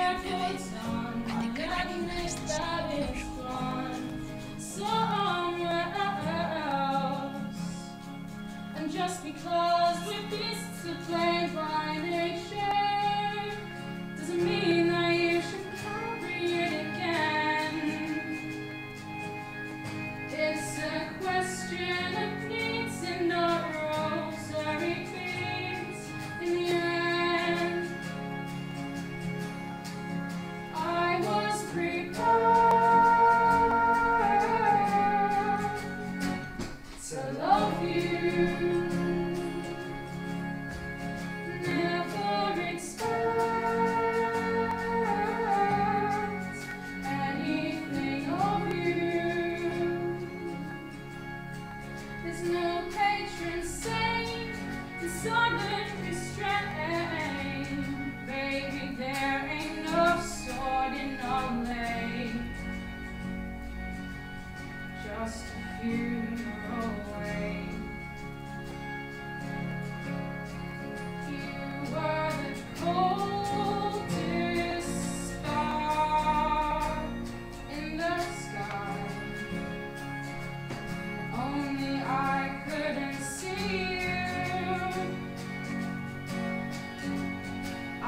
I think I recognize the Salam.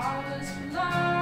I was alone.